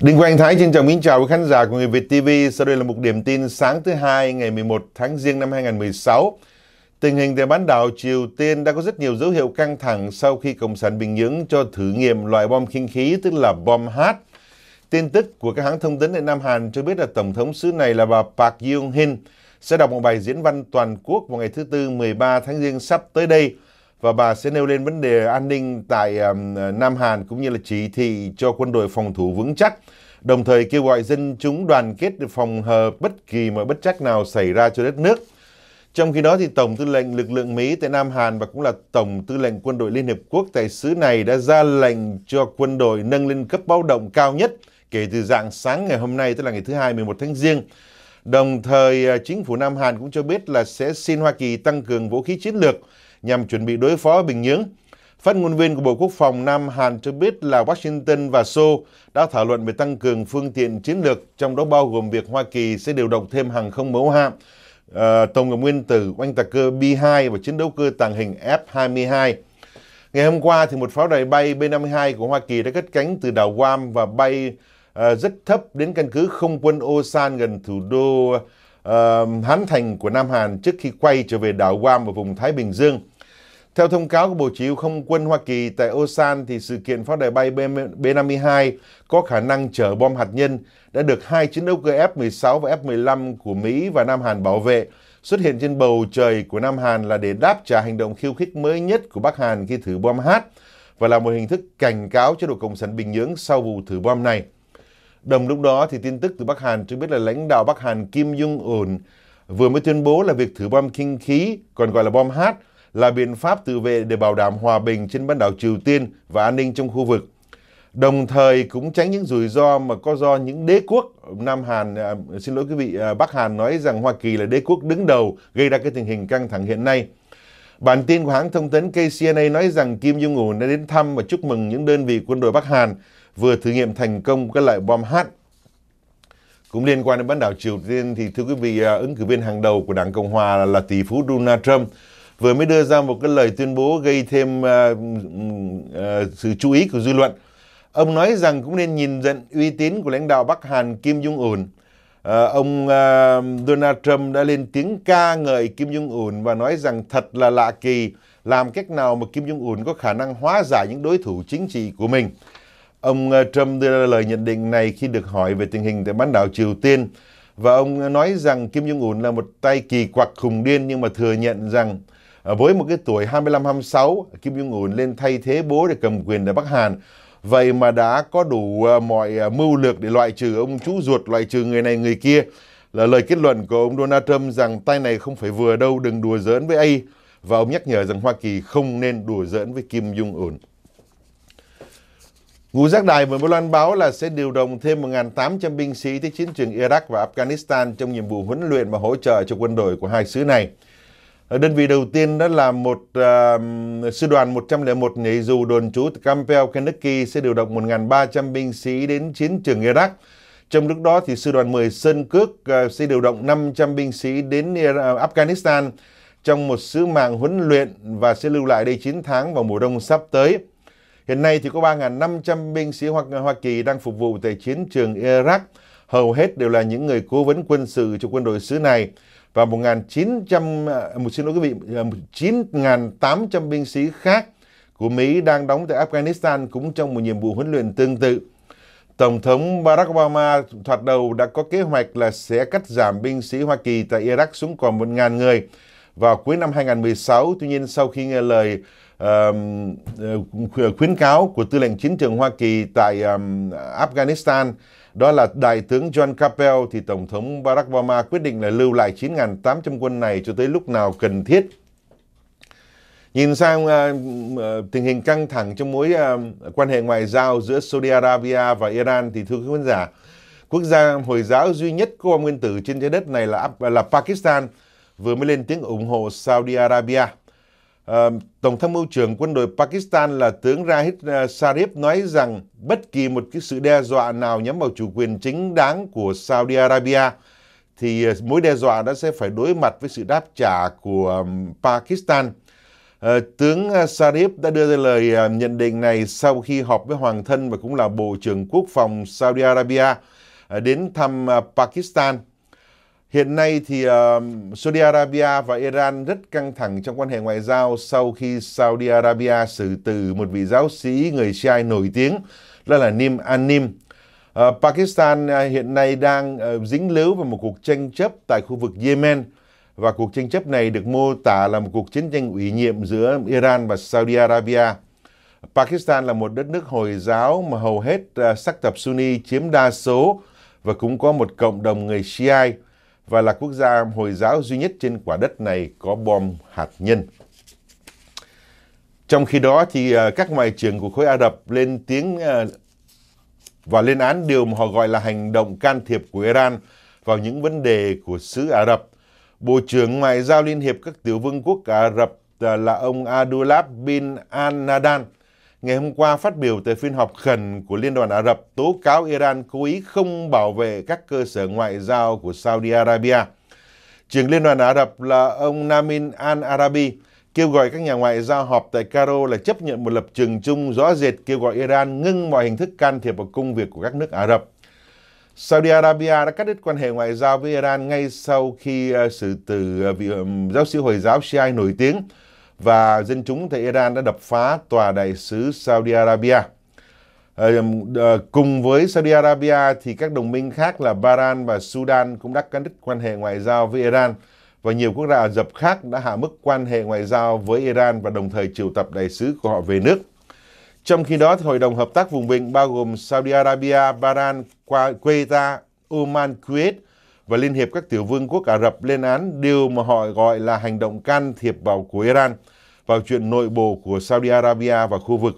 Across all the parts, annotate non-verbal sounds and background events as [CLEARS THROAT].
Đinh Quang Thái xin chào kính chào quý khán giả của Người Việt TV. Sau đây là một điểm tin sáng thứ hai, ngày 11 tháng Giêng năm 2016. Tình hình tại bán đảo Triều Tiên đã có rất nhiều dấu hiệu căng thẳng sau khi Cộng sản Bình Nhưỡng cho thử nghiệm loại bom khinh khí, tức là bom H. Tin tức của các hãng thông tấn tại Nam Hàn cho biết là Tổng thống xứ này là bà Park Yung-hin sẽ đọc một bài diễn văn toàn quốc vào ngày thứ Tư 13 tháng Giêng sắp tới đây và bà sẽ nêu lên vấn đề an ninh tại um, Nam Hàn cũng như là chỉ thị cho quân đội phòng thủ vững chắc, đồng thời kêu gọi dân chúng đoàn kết để phòng hờ bất kỳ mọi bất chắc nào xảy ra cho đất nước. Trong khi đó, thì Tổng tư lệnh lực lượng Mỹ tại Nam Hàn và cũng là Tổng tư lệnh quân đội Liên Hiệp Quốc tại xứ này đã ra lệnh cho quân đội nâng lên cấp báo động cao nhất kể từ dạng sáng ngày hôm nay, tức là ngày thứ hai 11 tháng Giêng. Đồng thời, ờ, chính phủ Nam Hàn cũng cho biết là sẽ xin Hoa Kỳ tăng cường vũ khí chiến lược nhằm chuẩn bị đối phó Bình Nhưỡng. Phát ngôn viên của Bộ Quốc phòng Nam Hàn cho biết là Washington và Seoul đã thảo luận về tăng cường phương tiện chiến lược, trong đó bao gồm việc Hoa Kỳ sẽ điều động thêm hàng không mẫu hạm, uh, hợp nguyên tử, oanh tạc cơ B-2 và chiến đấu cơ tàng hình F-22. Ngày hôm qua, thì một pháo đài bay B-52 của Hoa Kỳ đã cất cánh từ đảo Guam và bay uh, rất thấp đến căn cứ không quân Osan gần thủ đô uh, Hán Thành của Nam Hàn trước khi quay trở về đảo Guam và vùng Thái Bình Dương. Theo thông cáo của Bộ Chỉ huy Không quân Hoa Kỳ tại Osan, thì sự kiện pháo đài bay B-52 có khả năng chở bom hạt nhân đã được hai chiến đấu cơ F-16 và F-15 của Mỹ và Nam Hàn bảo vệ xuất hiện trên bầu trời của Nam Hàn là để đáp trả hành động khiêu khích mới nhất của Bắc Hàn khi thử bom H và là một hình thức cảnh cáo cho đội Cộng sản Bình Nhưỡng sau vụ thử bom này. Đồng lúc đó thì tin tức từ Bắc Hàn cho biết là lãnh đạo Bắc Hàn Kim Jong-un vừa mới tuyên bố là việc thử bom kinh khí, còn gọi là bom H, là biện pháp tự vệ để bảo đảm hòa bình trên bán đảo Triều Tiên và an ninh trong khu vực. Đồng thời cũng tránh những rủi ro mà có do những đế quốc Nam Hàn, à, xin lỗi quý vị, à, Bắc Hàn nói rằng Hoa Kỳ là đế quốc đứng đầu gây ra cái tình hình căng thẳng hiện nay. Bản tin của hãng thông tấn KCNA nói rằng Kim Jong-un đã đến thăm và chúc mừng những đơn vị quân đội Bắc Hàn vừa thử nghiệm thành công các loại bom H. Cũng liên quan đến bán đảo Triều Tiên thì thưa quý vị, à, ứng cử viên hàng đầu của Đảng Cộng Hòa là, là tỷ phú Donald Trump vừa mới đưa ra một cái lời tuyên bố gây thêm uh, uh, sự chú ý của dư luận. Ông nói rằng cũng nên nhìn nhận uy tín của lãnh đạo Bắc Hàn Kim Jong-un. Uh, ông uh, Donald Trump đã lên tiếng ca ngợi Kim Jong-un và nói rằng thật là lạ kỳ làm cách nào mà Kim Jong-un có khả năng hóa giải những đối thủ chính trị của mình. Ông ờ, Trump đưa ra lời nhận định này khi được hỏi về tình hình tại bán đảo Triều Tiên và ông ờ, nói rằng Kim Jong-un là một tay kỳ quặc khùng điên nhưng mà thừa nhận rằng ờ, với một cái tuổi 25-26, Kim Jong-un lên thay thế bố để cầm quyền tại Bắc Hàn. Vậy mà đã có đủ mọi mưu lược để loại trừ ông chú ruột, loại trừ người này người kia. Là lời kết luận của ông Donald Trump rằng tay này không phải vừa đâu, đừng đùa giỡn với A. Và ông nhắc nhở rằng Hoa Kỳ không nên đùa giỡn với Kim Jong-un. Ngũ giác đài vừa mới loan báo là sẽ điều động thêm 1.800 binh sĩ tới chiến trường Iraq và Afghanistan trong nhiệm vụ huấn luyện và hỗ trợ cho quân đội của hai xứ này. Đơn vị đầu tiên đó là một uh, sư đoàn 101 nhảy dù đồn trú tại Campbell, Kentucky sẽ điều động 1.300 binh sĩ đến chiến trường Iraq. Trong lúc đó thì sư đoàn 10 Sơn Cước uh, sẽ điều động 500 binh sĩ đến uh, Afghanistan trong một sứ mạng huấn luyện và sẽ lưu lại đây 9 tháng vào mùa đông sắp tới. Hiện nay thì có 3.500 binh sĩ Hoa, Hoa Kỳ đang phục vụ tại chiến trường Iraq. Hầu hết đều là những người cố vấn quân sự cho quân đội xứ này và 1.900, à, một xin lỗi quý vị, à, 9.800 binh sĩ khác của Mỹ đang đóng tại Afghanistan cũng trong một nhiệm vụ huấn luyện tương tự. Tổng thống Barack Obama thoạt đầu đã có kế hoạch là sẽ cắt giảm binh sĩ Hoa Kỳ tại Iraq xuống còn 1.000 người vào cuối năm 2016. Tuy nhiên sau khi nghe lời uh, khuyến cáo của tư lệnh chiến trường Hoa Kỳ tại um, Afghanistan đó là Đại tướng John Capel thì Tổng thống Barack Obama quyết định là lưu lại 9.800 quân này cho tới lúc nào cần thiết. Nhìn sang uh, tình hình căng thẳng trong mối uh, quan hệ ngoại giao giữa Saudi Arabia và Iran thì thưa quý khán giả, quốc gia Hồi giáo duy nhất có bom nguyên tử trên trái đất này là là Pakistan vừa mới lên tiếng ủng hộ Saudi Arabia. Uh, Tổng tham mưu trưởng quân đội Pakistan là tướng Rahid ờ, Sharif nói rằng bất kỳ một cái sự đe dọa nào nhắm vào chủ quyền chính đáng của Saudi Arabia thì ờ, mối đe dọa đó sẽ phải đối mặt với sự đáp trả của um, Pakistan. Uh, tướng Sharif đã đưa ra lời uh, nhận định này sau khi họp với Hoàng thân và cũng là Bộ trưởng Quốc phòng Saudi Arabia đến thăm Pakistan. Hiện nay thì uh, Saudi Arabia và Iran rất căng thẳng trong quan hệ ngoại giao sau khi Saudi Arabia xử tử một vị giáo sĩ người Shia nổi tiếng đó là Nim Anim. Uh, Pakistan uh, hiện nay đang uh, dính líu vào một cuộc tranh chấp tại khu vực Yemen và cuộc tranh chấp này được mô tả là một cuộc chiến tranh ủy nhiệm giữa Iran và Saudi Arabia. Pakistan là một đất nước Hồi giáo mà hầu hết uh, sắc tộc Sunni chiếm đa số và cũng có một cộng đồng người Shiite và là quốc gia Hồi giáo duy nhất trên quả đất này có bom hạt nhân. Trong khi đó thì ờ, các ngoại trưởng của khối Ả Rập lên tiếng ờ, và lên án điều mà họ gọi là hành động can thiệp của Iran vào những vấn đề của xứ Ả Rập. Bộ trưởng Ngoại giao Liên hiệp các tiểu vương quốc Ả Rập ờ, là ông Abdullah bin Al-Nadan ngày hôm qua phát biểu tại phiên họp khẩn của Liên đoàn Ả Rập, tố cáo Iran cố ý không bảo vệ các cơ sở ngoại giao của Saudi Arabia. Trưởng Liên đoàn Ả Rập là ông Namin Al-Arabi kêu gọi các nhà ngoại giao họp tại Cairo là chấp nhận một lập trường chung rõ rệt, kêu gọi Iran ngưng mọi hình thức can thiệp vào công việc của các nước Ả Rập. Saudi Arabia đã cắt đứt quan hệ ngoại giao với Iran ngay sau khi ờ, xử tử ờ, vị giáo sĩ Hồi giáo Shia nổi tiếng và dân chúng tại Iran đã đập phá tòa đại sứ Saudi Arabia. Ờ, cùng với Saudi Arabia thì các đồng minh khác là Bahrain và Sudan cũng đã cắt đứt quan hệ ngoại giao với Iran và nhiều quốc gia Ả Rập khác đã hạ mức quan hệ ngoại giao với Iran và đồng thời triệu tập đại sứ của họ về nước. Trong khi đó, Hội đồng Hợp tác Vùng Vịnh bao gồm Saudi Arabia, Bahrain, Kuwait, Oman, Kuwait và Liên hiệp các tiểu vương quốc Ả Rập lên án điều mà họ gọi là hành động can thiệp vào của Iran vào chuyện nội bộ của Saudi Arabia và khu vực.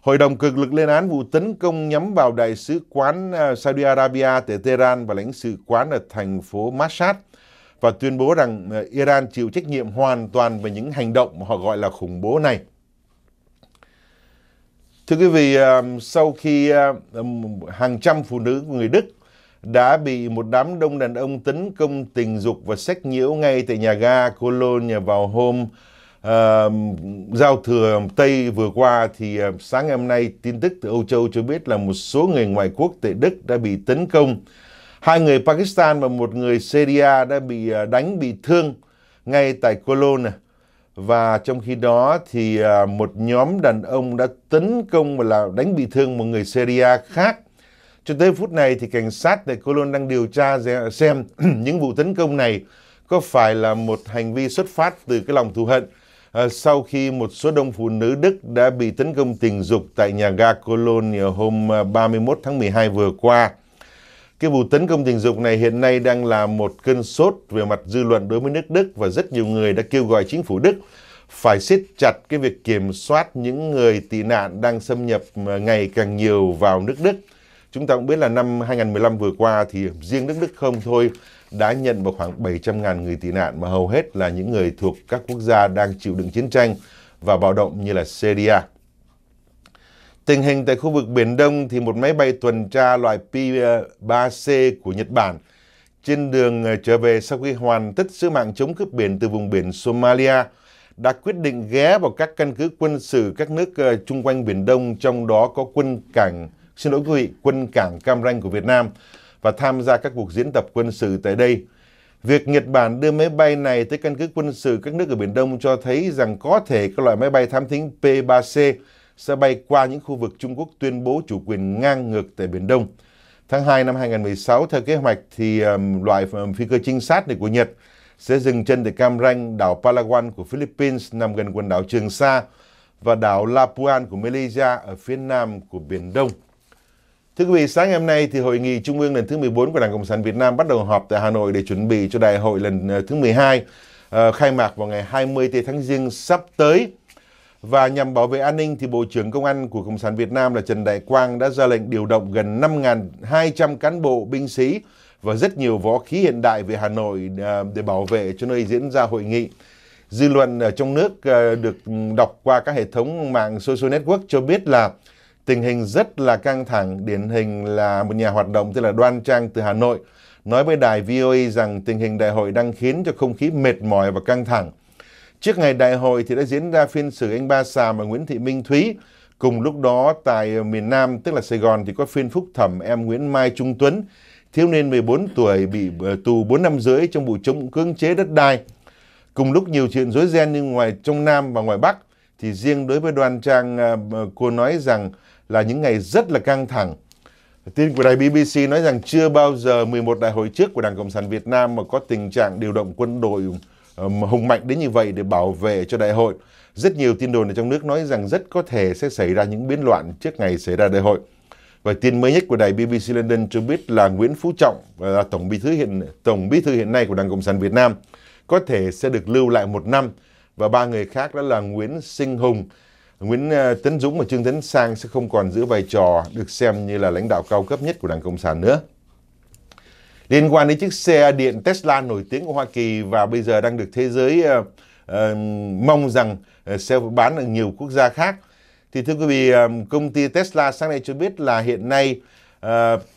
Hội đồng cực lực lên án vụ tấn công nhắm vào đại sứ quán à, Saudi Arabia tại Tehran và lãnh sự quán ở thành phố Mashhad và tuyên bố rằng à, Iran chịu trách nhiệm hoàn toàn về những hành động mà họ gọi là khủng bố này. Thưa quý vị, à, sau khi hàng trăm phụ nữ người Đức đã bị một đám đông đàn ông tấn công tình dục và sách nhiễu ngay tại nhà ga Cologne vào hôm uh, giao thừa Tây vừa qua thì uh, sáng ngày hôm nay tin tức từ Âu Châu cho biết là một số người ngoại quốc tại Đức đã bị tấn công. Hai người Pakistan và một người Syria đã bị uh, đánh bị thương ngay tại Cologne. Và trong khi đó thì uh, một nhóm đàn ông đã tấn công và là đánh bị thương một người Syria khác. Cho tới phút này thì cảnh sát tại Cologne đang điều tra xem [CLEARS THROAT] những vụ tấn công này có phải là một hành vi xuất phát từ cái lòng thù hận à, sau khi một số đông phụ nữ Đức đã bị tấn công tình dục tại nhà ga Cologne hôm à, 31 tháng 12 vừa qua. Cái vụ tấn công tình dục này hiện nay đang là một cơn sốt về mặt dư luận đối với nước Đức và rất nhiều người đã kêu gọi chính phủ Đức phải siết chặt cái việc kiểm soát những người tị nạn đang xâm nhập à, ngày càng nhiều vào nước Đức. Chúng ta cũng biết là năm 2015 vừa qua thì riêng nước Đức không thôi đã nhận vào khoảng 700.000 người tị nạn mà hầu hết là những người thuộc các quốc gia đang chịu đựng chiến tranh và bạo động như là Syria. Tình hình tại khu vực Biển Đông thì một máy bay tuần tra loại P-3C của Nhật Bản trên đường ờ, trở về sau khi hoàn tất sứ mạng chống cướp biển từ vùng biển Somalia đã quyết định ghé vào các căn cứ quân sự các nước ờ, chung quanh Biển Đông, trong đó có quân cảng, xin lỗi quý vị, quân cảng Cam Ranh của Việt Nam và tham gia các cuộc diễn tập quân sự tại đây. Việc Nhật Bản đưa máy bay này tới căn cứ quân sự các nước ở Biển Đông cho thấy rằng có thể các loại máy bay thám thính P-3C sẽ bay qua những khu vực Trung Quốc tuyên bố chủ quyền ngang ngược tại Biển Đông. Tháng 2 năm 2016, theo kế hoạch, thì um, loại um, phi cơ trinh sát này của Nhật sẽ dừng chân tại Cam Ranh, đảo Palawan của Philippines nằm gần quần đảo Trường Sa và đảo Labuan của Malaysia ở phía nam của Biển Đông. Thưa quý vị, sáng ngày hôm nay thì Hội nghị Trung ương lần thứ 14 của Đảng Cộng sản Việt Nam bắt đầu họp tại Hà Nội để chuẩn bị cho đại hội lần ờ, thứ 12 ờ, khai mạc vào ngày 20 tháng Giêng sắp tới. Và nhằm bảo vệ an ninh thì Bộ trưởng Công an của Cộng sản Việt Nam là Trần Đại Quang đã ra lệnh điều động gần 5.200 cán bộ binh sĩ và rất nhiều võ khí hiện đại về Hà Nội ờ, để bảo vệ cho nơi diễn ra hội nghị. Dư luận ở trong nước được ừ, đọc qua các hệ thống mạng social network cho biết là tình hình rất là căng thẳng, điển hình là một nhà hoạt động tên là Đoan Trang từ Hà Nội nói với đài VOA rằng tình hình đại hội đang khiến cho không khí mệt mỏi và căng thẳng. Trước ngày đại hội thì đã diễn ra phiên xử anh Ba Sàm và Nguyễn Thị Minh Thúy. Cùng lúc đó tại miền Nam tức là Sài Gòn thì có phiên phúc thẩm em Nguyễn Mai Trung Tuấn, thiếu niên 14 tuổi bị ờ, tù 4 năm rưỡi trong vụ chống cưỡng chế đất đai. Cùng lúc nhiều chuyện rối ren như ngoài trong Nam và ngoài Bắc thì riêng đối với Đoàn Trang ờ, ờ, cô nói rằng là những ngày rất là căng thẳng. Tin của đài BBC nói rằng chưa bao giờ 11 đại hội trước của Đảng Cộng sản Việt Nam mà có tình trạng điều động quân đội hùng mạnh đến như vậy để bảo vệ cho đại hội. Rất nhiều tin đồn ở trong nước nói rằng rất có thể sẽ xảy ra những biến loạn trước ngày xảy ra đại hội. Và tin mới nhất của đài BBC London cho biết là Nguyễn Phú Trọng à, là tổng bí thư hiện tổng bí thư hiện nay của Đảng Cộng sản Việt Nam có thể sẽ được lưu lại một năm và ba người khác đó là Nguyễn Sinh Hùng, Nguyễn à, Tấn Dũng và Trương Tấn Sang sẽ không còn giữ vai trò được xem như là lãnh đạo cao cấp nhất của Đảng Cộng sản nữa. Liên quan đến chiếc xe điện Tesla nổi tiếng của Hoa Kỳ và bây giờ đang được thế giới uh, uh, mong rằng uh, sẽ bán ở nhiều quốc gia khác. Thì thưa quý vị, um, công ty Tesla sáng nay cho biết là hiện nay uh,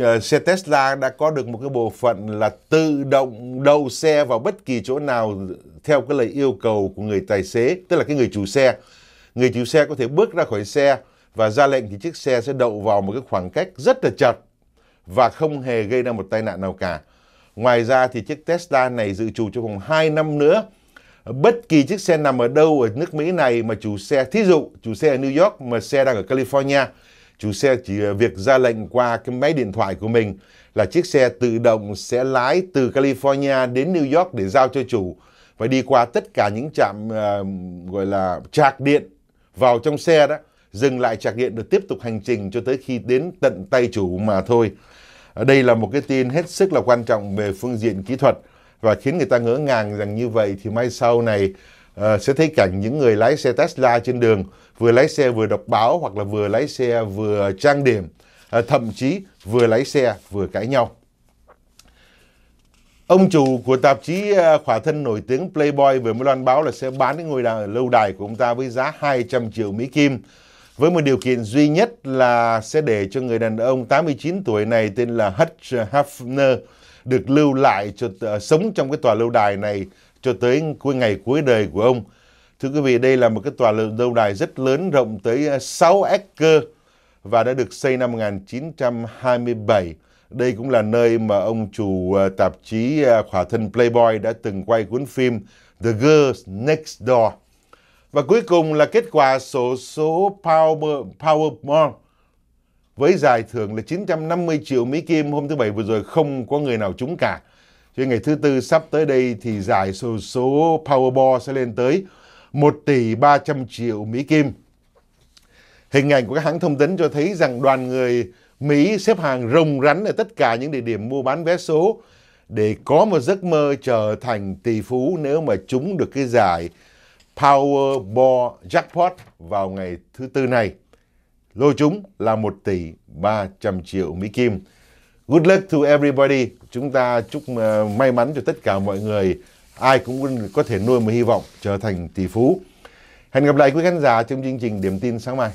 uh, xe Tesla đã có được một cái bộ phận là tự động đậu xe vào bất kỳ chỗ nào theo cái lời yêu cầu của người tài xế, tức là cái người chủ xe. Người chủ xe có thể bước ra khỏi xe và ra lệnh thì chiếc xe sẽ đậu vào một cái khoảng cách rất là chặt và không hề gây ra một tai nạn nào cả. Ngoài ra thì chiếc Tesla này dự trù cho vòng 2 năm nữa. Bất kỳ chiếc xe nằm ở đâu ở nước Mỹ này mà chủ xe, thí dụ chủ xe ở New York mà xe đang ở California, chủ xe chỉ ờ, việc ra lệnh qua cái máy điện thoại của mình là chiếc xe tự động sẽ lái từ California đến New York để giao cho chủ và đi qua tất cả những trạm uh, gọi là trạc điện vào trong xe đó dừng lại trạc điện được tiếp tục hành trình cho tới khi đến tận tay chủ mà thôi. Đây là một cái tin hết sức là quan trọng về phương diện kỹ thuật và khiến người ta ngỡ ngàng rằng như vậy thì mai sau này uh, sẽ thấy cảnh những người lái xe Tesla trên đường vừa lái xe vừa đọc báo hoặc là vừa lái xe vừa trang điểm, uh, thậm chí vừa lái xe vừa cãi nhau. Ông chủ của tạp chí à, khỏa thân nổi tiếng Playboy vừa mới loan báo là sẽ bán cái ngôi đài lâu đài của ông ta với giá 200 triệu Mỹ Kim với một điều kiện duy nhất là sẽ để cho người đàn ông 89 tuổi này tên là Hutch Hafner được lưu lại cho uh, sống trong cái tòa lâu đài này cho tới cuối ngày cuối đời của ông. Thưa quý vị, đây là một cái tòa lâu đài rất lớn rộng tới à, 6 acre và đã được xây năm 1927. Đây cũng là nơi mà ông chủ ờ, tạp chí ờ, khỏa thân Playboy đã từng quay cuốn phim The Girls Next Door. Và cuối cùng là kết quả sổ số Power, Powerball với giải thưởng là 950 triệu Mỹ Kim hôm thứ Bảy vừa rồi không có người nào trúng cả. Cho ngày thứ Tư sắp tới đây thì giải sổ số Powerball sẽ lên tới 1 tỷ 300 triệu Mỹ Kim. Hình ảnh của các hãng thông tấn cho thấy rằng đoàn người Mỹ xếp hàng rồng rắn ở tất cả những địa điểm mua bán vé số để có một giấc mơ trở thành tỷ phú nếu mà trúng được cái giải Powerball Jackpot vào ngày thứ Tư này. Lô chúng là 1 tỷ 300 triệu Mỹ Kim. Good luck to everybody. Chúng ta chúc ờ, may mắn cho tất cả mọi người. Ai cũng có thể nuôi một hy vọng trở thành tỷ phú. Hẹn gặp lại quý khán giả trong chương trình Điểm tin sáng mai.